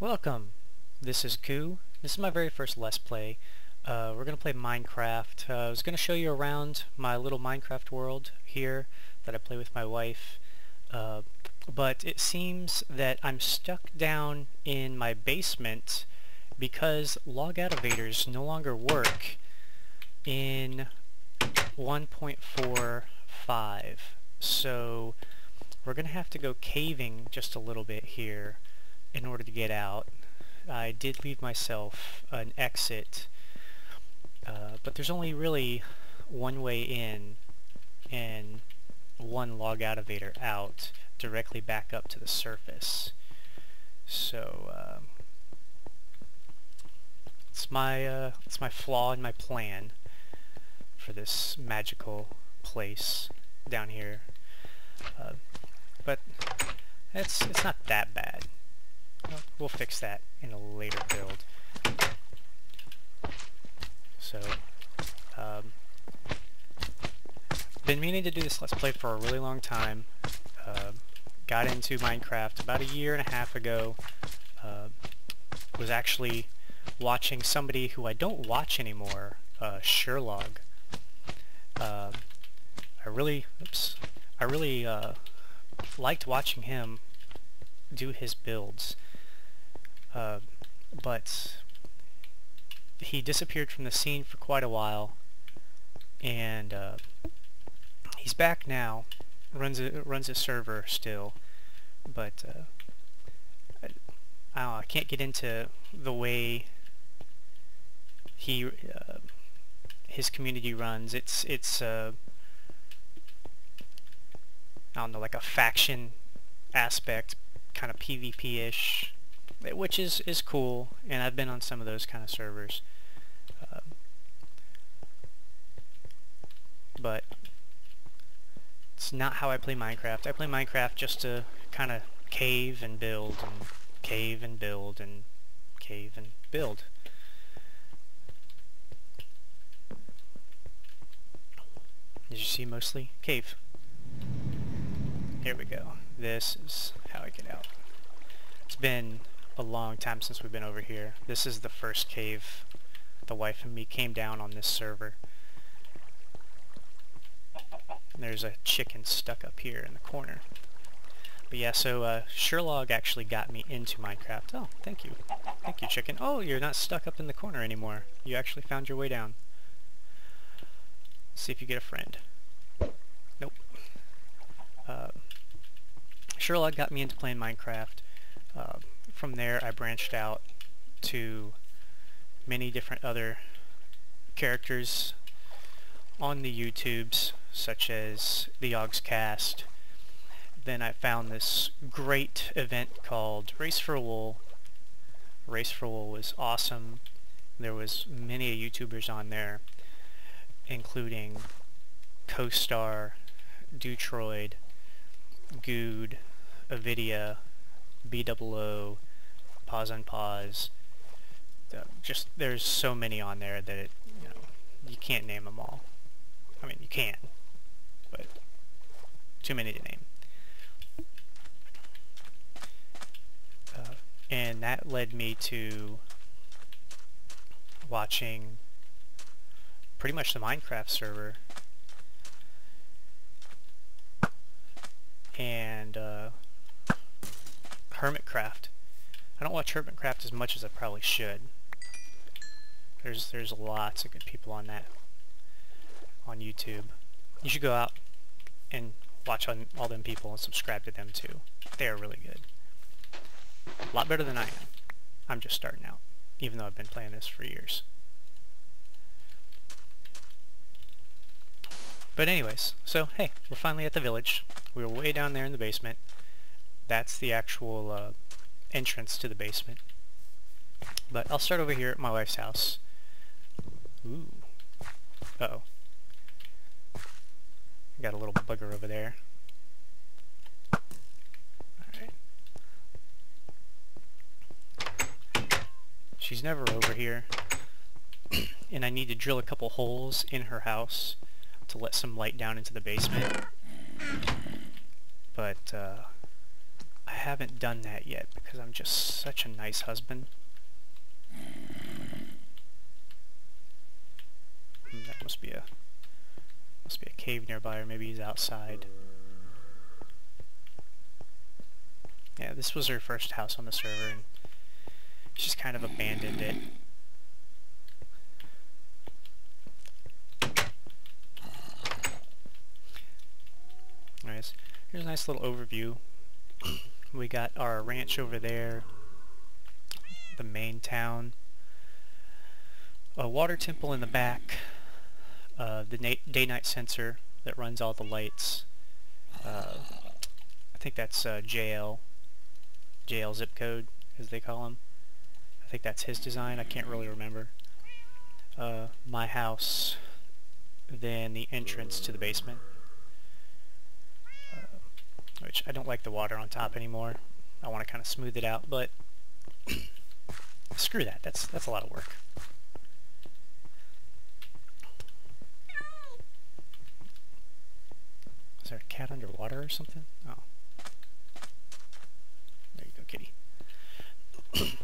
Welcome! This is Koo. This is my very first Let's Play. Uh, we're going to play Minecraft. Uh, I was going to show you around my little Minecraft world here that I play with my wife. Uh, but it seems that I'm stuck down in my basement because log activators no longer work in 1.45. So we're going to have to go caving just a little bit here in order to get out. I did leave myself an exit, uh, but there's only really one way in and one log activator out directly back up to the surface. So um, it's my uh, it's my flaw in my plan for this magical place down here. Uh, but it's it's not that bad. We'll fix that in a later build. So, um, been meaning to do this Let's Play for a really long time. Uh, got into Minecraft about a year and a half ago. Uh, was actually watching somebody who I don't watch anymore, uh. Uh, I really, oops, I really uh, liked watching him do his builds. Uh, but he disappeared from the scene for quite a while, and uh, he's back now. runs a runs a server still, but uh, I, I, know, I can't get into the way he uh, his community runs. It's it's uh, I don't know like a faction aspect, kind of PvP-ish which is is cool, and I've been on some of those kind of servers. Uh, but it's not how I play Minecraft. I play Minecraft just to kind of cave and build and cave and build and cave and build. Did you see mostly cave? Here we go. This is how I get out. It's been a long time since we've been over here. This is the first cave the wife and me came down on this server. There's a chicken stuck up here in the corner. But yeah, so uh, actually got me into Minecraft. Oh, thank you. Thank you, chicken. Oh, you're not stuck up in the corner anymore. You actually found your way down. See if you get a friend. Nope. Uh, Sherlog got me into playing Minecraft. Uh, from there I branched out to many different other characters on the YouTubes such as the Yogscast. Then I found this great event called Race for Wool. Race for Wool was awesome. There was many YouTubers on there including Coestar, Dutroid, Guude, Avidya, BWO, PauseUnpause. Just there's so many on there that it, you know you can't name them all. I mean you can, but too many to name. Uh, and that led me to watching pretty much the Mindcrack server and uh, Hermitcraft. I don't watch Hermitcraft as much as I probably should. There's there's lots of good people on that on YouTube. You should go out and watch on all them people and subscribe to them too. They are really good. A lot better than I am. I'm just starting out, even though I've been playing this for years. But anyways, so hey, we're finally at the village. We were way down there in the basement. That's the actual uh, entrance to the basement. But I'll start over here at my wife's house. Ooh. Uh-oh. Got a little bugger over there. Alright. She's never over here. and I need to drill a couple holes in her house to let some light down into the basement. But, uh, haven't done that yet because I'm just such a nice husband. Hmm, that must be a must be a cave nearby or maybe he's outside. Yeah, this was her first house on the server and she's kind of abandoned it. Anyways, here's a nice little overview. We got our ranch over there, the main town, a water temple in the back, uh, the day-night sensor that runs all the lights. Uh, I think that's uh, JL, JL zip code, as they call him. I think that's his design. I can't really remember. Uh, my house, then the entrance to the basement which I don't like the water on top anymore. I want to kind of smooth it out, but screw that. That's that's a lot of work. Is there a cat underwater or something? Oh. There you go, kitty.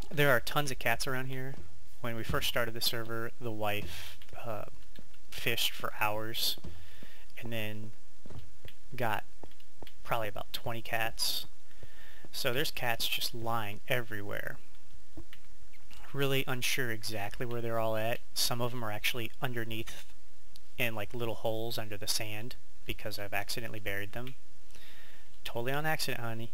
there are tons of cats around here. When we first started the server, the wife uh, fished for hours and then got probably about 20 cats. So there's cats just lying everywhere. Really unsure exactly where they're all at. Some of them are actually underneath in like little holes under the sand because I've accidentally buried them. Totally on accident, honey.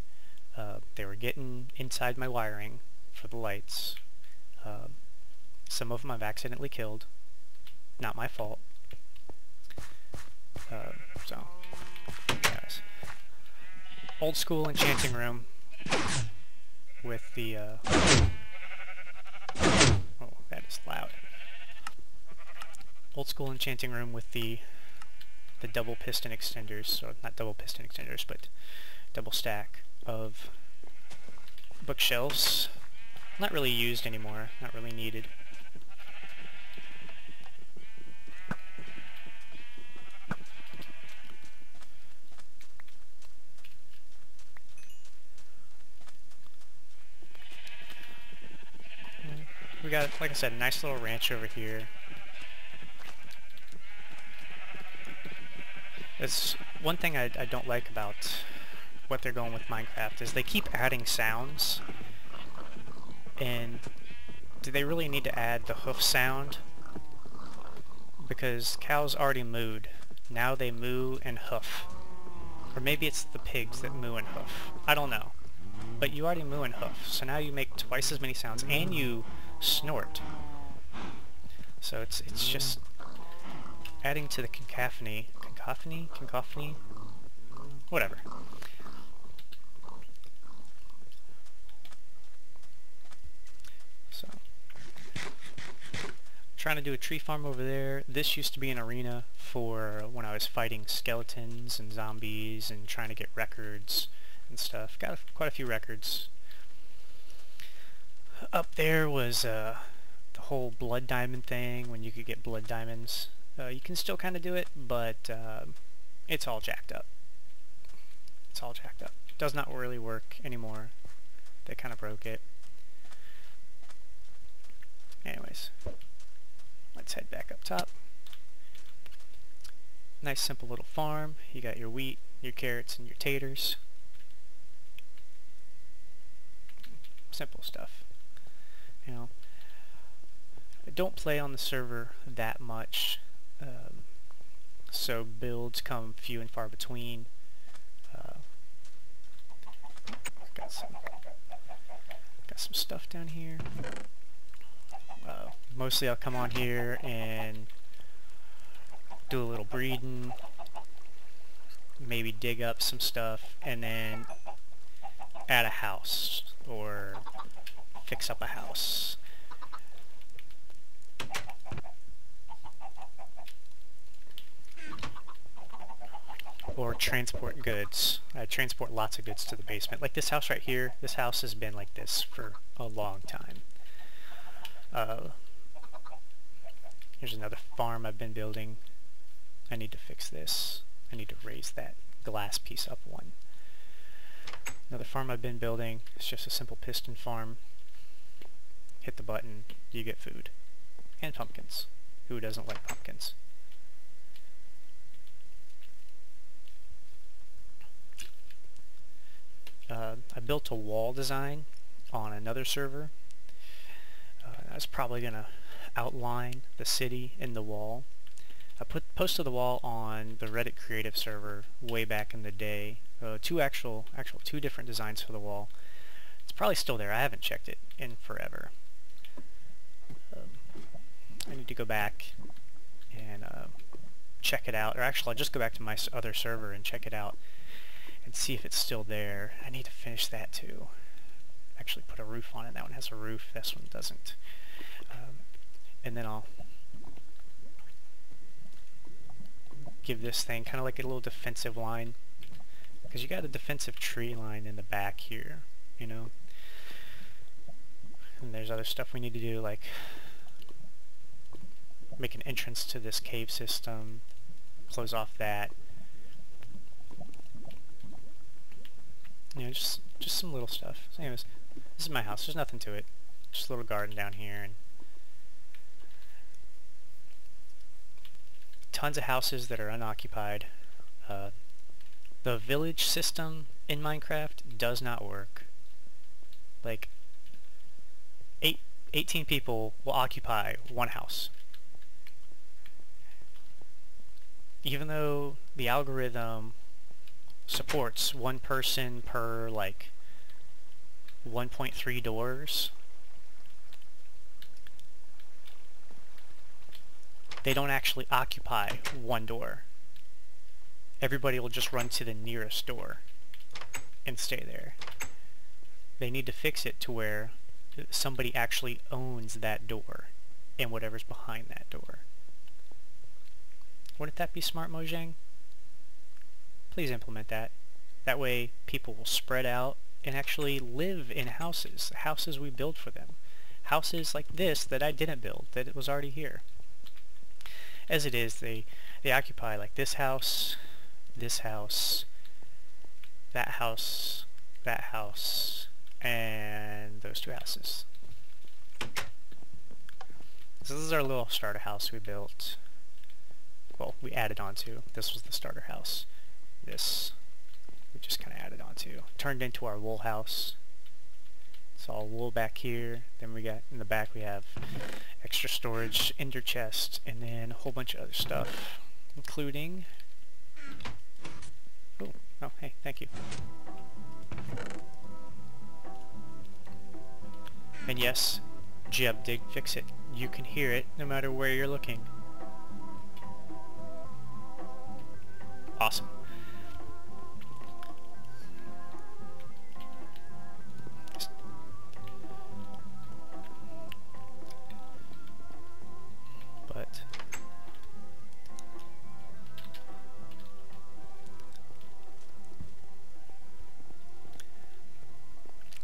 Uh, they were getting inside my wiring for the lights. Uh, some of them I've accidentally killed. Not my fault. Uh, so, old school enchanting room with the, uh, oh, that is loud. Old school enchanting room with the, the double piston extenders, so not double piston extenders, but double stack of bookshelves. Not really used anymore, not really needed. we got, like I said, a nice little ranch over here. It's one thing I, I don't like about what they're going with Minecraft is they keep adding sounds and do they really need to add the hoof sound? Because cows already mooed. Now they moo and hoof. Or maybe it's the pigs that moo and hoof. I don't know. But you already moo and hoof, so now you make twice as many sounds and you snort. So it's it's just adding to the cacophony, cacophony, cacophony, whatever. So trying to do a tree farm over there. This used to be an arena for when I was fighting skeletons and zombies and trying to get records and stuff. Got a, quite a few records up there was uh, the whole blood diamond thing, when you could get blood diamonds. Uh, you can still kind of do it, but uh, it's all jacked up. It's all jacked up. It Does not really work anymore. They kind of broke it. Anyways, let's head back up top. Nice simple little farm. You got your wheat, your carrots, and your taters. Simple stuff you know, I don't play on the server that much, um, so builds come few and far between. Uh, got some got some stuff down here. Uh, mostly I'll come on here and do a little breeding, maybe dig up some stuff, and then add a house or fix up a house. Or transport goods. I transport lots of goods to the basement. Like this house right here, this house has been like this for a long time. Uh, here's another farm I've been building. I need to fix this. I need to raise that glass piece up one. Another farm I've been building It's just a simple piston farm. Hit the button, you get food. And pumpkins. Who doesn't like pumpkins? Uh, I built a wall design on another server. Uh, that's probably going to outline the city in the wall. I put posted the wall on the Reddit creative server way back in the day. Uh, two actual, actual two different designs for the wall. It's probably still there. I haven't checked it in forever. Need to go back and uh, check it out. Or actually, I'll just go back to my other server and check it out and see if it's still there. I need to finish that too. Actually put a roof on it. That one has a roof. This one doesn't. Um, and then I'll give this thing kind of like a little defensive line because you got a defensive tree line in the back here, you know. And there's other stuff we need to do like make an entrance to this cave system, close off that, You know, just just some little stuff. So anyways, this is my house. There's nothing to it. Just a little garden down here and tons of houses that are unoccupied. Uh, the village system in Minecraft does not work. Like, eight, 18 people will occupy one house. Even though the algorithm supports one person per like 1.3 doors. They don't actually occupy one door. Everybody will just run to the nearest door and stay there. They need to fix it to where somebody actually owns that door and whatever's behind that door. Wouldn't that be smart, Mojang? please implement that. That way people will spread out and actually live in houses, houses we build for them. Houses like this that I didn't build, that it was already here. As it is, they, they occupy like this house, this house, that house, that house, and those two houses. So this is our little starter house we built. Well, we added on to. This was the starter house this we just kind of added onto. Turned into our wool house. It's all wool back here. Then we got in the back we have extra storage, ender chest, and then a whole bunch of other stuff, including. Oh, oh, hey, thank you. And yes, Jeb did fix it. You can hear it no matter where you're looking. Awesome. But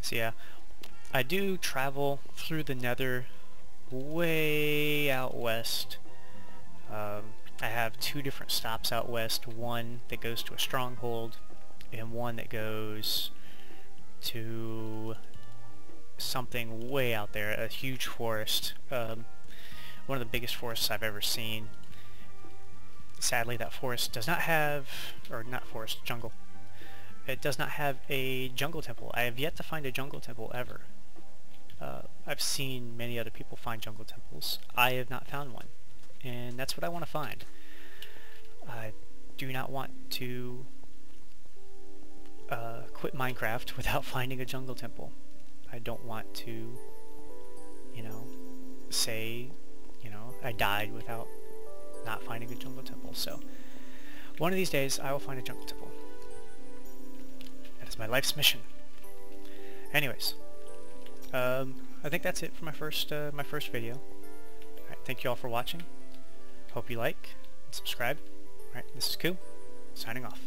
So yeah, I do travel through the nether way out west. Um, I have two different stops out west, one that goes to a stronghold and one that goes to something way out there, a huge forest. Um, one of the biggest forests I've ever seen. Sadly that forest does not have, or not forest, jungle, it does not have a jungle temple. I have yet to find a jungle temple ever. Uh, I've seen many other people find jungle temples. I have not found one. And that's what I want to find. I do not want to uh, quit Minecraft without finding a jungle temple. I don't want to, you know, say, you know, I died without not finding a jungle temple. So, one of these days I will find a jungle temple That is my life's mission. Anyways, um, I think that's it for my first uh, my first video. Thank you all for watching. Hope you like and subscribe. Alright, this is Koo, signing off.